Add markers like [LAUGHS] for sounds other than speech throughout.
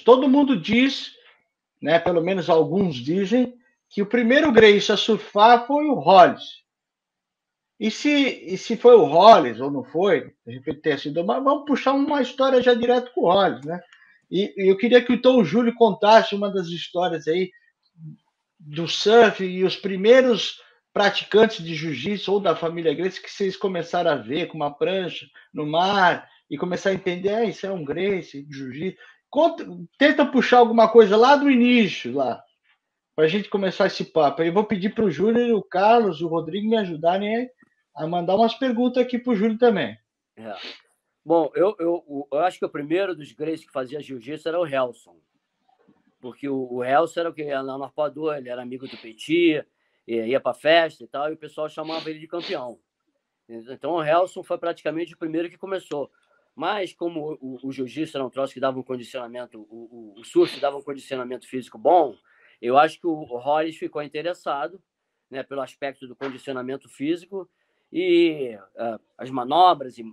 Todo mundo diz, né, pelo menos alguns dizem, que o primeiro Grace a surfar foi o Hollis. E se, e se foi o Hollis ou não foi, de repente ter sido, mas vamos puxar uma história já direto com o Hollis, né? E, e eu queria que então o Júlio contasse uma das histórias aí do surf e os primeiros praticantes de jiu-jitsu ou da família Grace que vocês começaram a ver com uma prancha no mar e começar a entender, ah, isso é um Grace, jiu-jitsu. Tenta puxar alguma coisa lá do início, lá, para a gente começar esse papo. Eu vou pedir para o Júlio, o Carlos o Rodrigo me ajudarem a mandar umas perguntas aqui para o Júlio também. É. Bom, eu, eu, eu, acho que o primeiro dos Grace que fazia jiu-jitsu era o Helson. Porque o, o Helson era o que era no arpoador, ele era amigo do Petit, ia para festa e tal, e o pessoal chamava ele de campeão. Então o Helson foi praticamente o primeiro que começou. Mas como o, o jiu-jitsu era um troço que dava um condicionamento, o, o, o, surf dava um condicionamento físico bom, eu acho que o, Hollis ficou interessado né, pelo aspecto do condicionamento físico e uh, as manobras e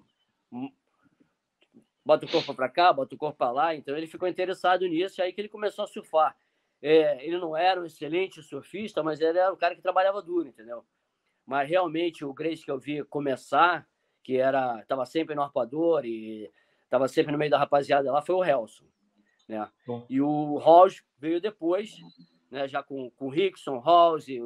bota o corpo para cá, bota o corpo para lá. Então ele ficou interessado nisso, e aí que ele começou a surfar. É, ele não era um excelente surfista, mas ele era um cara que trabalhava duro, entendeu? Mas realmente o Grace que eu vi começar, que era estava sempre no arpador e estava sempre no meio da rapaziada lá, foi o Helson. Né? E o Halls veio depois, né, já com, com o Rickson, Halls, e,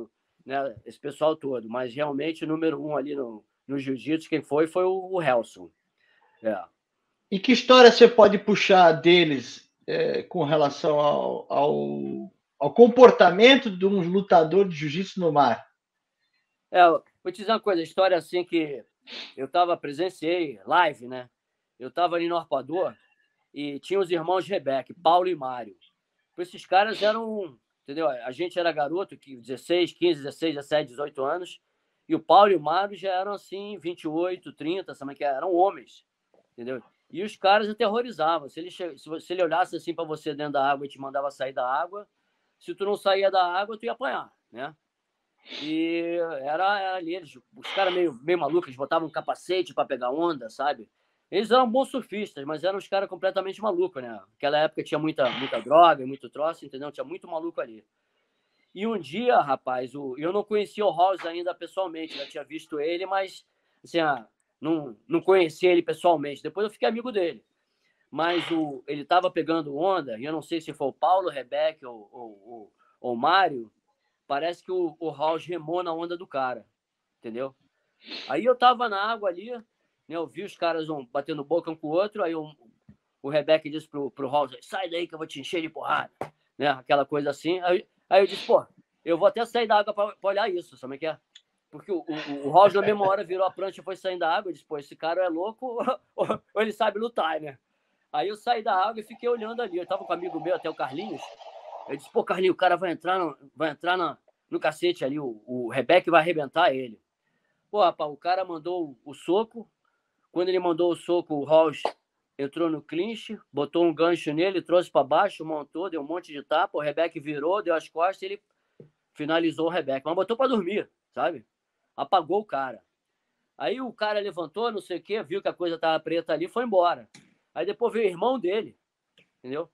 né, esse pessoal todo. Mas realmente o número um ali no, no jiu-jitsu, quem foi, foi o, o Helson. É. E que história você pode puxar deles é, com relação ao, ao, ao, comportamento de um lutador de jiu-jitsu no mar? É, vou te dizer uma coisa, história assim que eu estava presenciei live, né? Eu estava ali no Arpador e tinha os irmãos Rebeca, Paulo e Mário. Esses caras eram, entendeu? A gente era garoto, que 16, 15, 16, 17, 18 anos, e o Paulo e o Mário já eram assim, 28, 30, sabe que eram homens, entendeu? E os caras aterrorizavam. Se ele, se ele olhasse assim para você dentro da água e te mandava sair da água, se tu não saía da água, tu ia apanhar, né? E era, era ali, eles, os caras meio, meio malucos, eles botavam um capacete para pegar onda, sabe? Eles eram bons surfistas, mas eram os caras completamente malucos, né? Naquela época tinha muita, muita droga, muito troço, entendeu? Tinha muito maluco ali. E um dia, rapaz, o, eu não conhecia o House ainda pessoalmente, já tinha visto ele, mas assim, ah, não, não conhecia ele pessoalmente. Depois eu fiquei amigo dele. Mas o, ele estava pegando onda, e eu não sei se foi o Paulo, Rebeca ou, o Mário. Parece que o, o House remou na onda do cara, entendeu? Aí eu tava na água ali, né, eu vi os caras um, batendo boca um com o outro, aí um, o Rebeca disse pro, pro House, sai daí que eu vou te encher de porrada, né? Aquela coisa assim. Aí, aí eu disse, pô, eu vou até sair da água para olhar isso, sabe o que é? Porque o, o, o na mesma hora, virou a prancha e foi saindo da água. Eu disse, pô, esse cara é louco [LAUGHS] ou, ou, ele sabe lutar, né? Aí eu saí da água e fiquei olhando ali. Eu tava com um amigo meu, até o Carlinhos. Eu disse, pô, Carlinhos, o cara vai entrar no, vai entrar na, no cacete ali. O, o Rebeca vai arrebentar ele. Pô, rapaz, o cara mandou o, soco. Quando ele mandou o soco, o Roger entrou no clinch, botou um gancho nele, trouxe para baixo, montou, deu um monte de tapa. O Rebeca virou, deu as costas ele finalizou o Rebeca. Mas botou para dormir, sabe? apagou o cara. Aí o cara levantou, não sei o quê, viu que a coisa estava preta ali, foi embora. Aí depois veio o irmão dele, entendeu?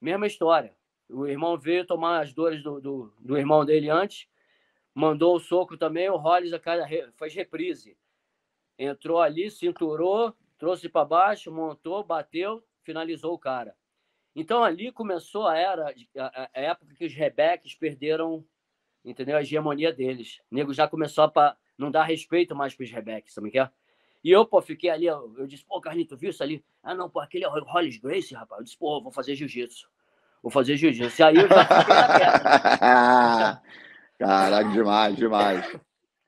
Mesma história. O irmão veio tomar as dores do, do, do irmão dele antes, mandou o soco também, o Hollis a cara faz reprise. Entrou ali, cinturou, trouxe para baixo, montou, bateu, finalizou o cara. Então ali começou a era, a, a época que os Rebeques perderam entendeu? A hegemonia deles. O nego já começou a não dar respeito mais para os Rebecs, sabe o que é? E eu, pô, fiquei ali, eu, eu disse, pô, Carlito, viu isso ali? Ah, não, pô, aquele é o Hollis Grace, rapaz. Eu disse, pô, vou fazer jiu-jitsu. Vou fazer jiu-jitsu. E aí eu já fiquei na [LAUGHS] Caraca, demais, demais.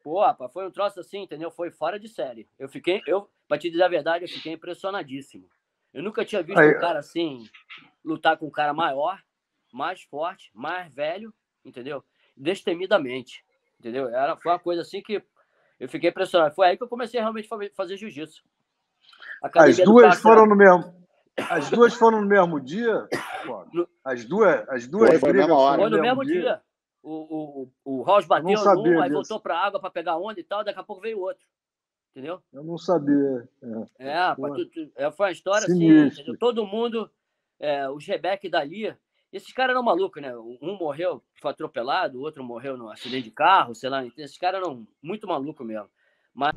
Pô, rapaz, foi um troço assim, entendeu? Foi fora de série. Eu fiquei, eu, pra te dizer a verdade, eu fiquei impressionadíssimo. Eu nunca tinha visto aí, um cara assim lutar com um cara maior, mais forte, mais velho, entendeu? destemidamente, entendeu? Era, foi uma coisa assim que eu fiquei impressionado. Foi aí que eu comecei realmente a fazer jiu-jitsu. As duas foram no mesmo. As duas foram no mesmo dia? As duas, as duas foi, brigas. Foi no mesmo dia. dia. O, o, o Ross bateu num, aí voltou para a água para pegar onda e tal, daqui a pouco veio outro. Entendeu? Eu não sabia. É, é, tu, tu, é foi uma história assim, Sinistro. assim, entendeu? Todo mundo é, o Rebeck dali. Esses caras eram malucos, né? Um morreu, foi atropelado, o outro morreu num acidente de carro, sei lá. Esses caras eram muito malucos mesmo. Mas...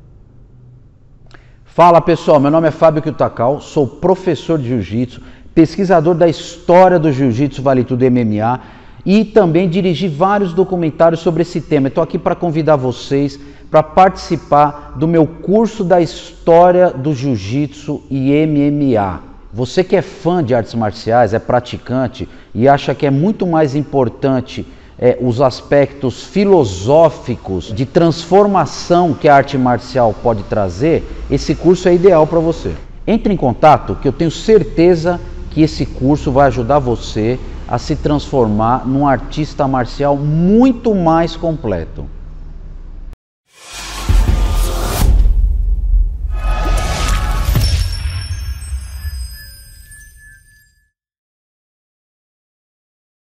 Fala pessoal, meu nome é Fábio Kiyotakawa, sou professor de Jiu-Jitsu, pesquisador da história do Jiu-Jitsu Vale Tudo MMA e também dirigi vários documentários sobre esse tema. Estou aqui para convidar vocês para participar do meu curso da história do Jiu-Jitsu e MMA. Você que é fã de artes marciais, é praticante e acha que é muito mais importante é, os aspectos filosóficos de transformação que a arte marcial pode trazer, esse curso é ideal para você. Entre em contato que eu tenho certeza que esse curso vai ajudar você a se transformar num artista marcial muito mais completo.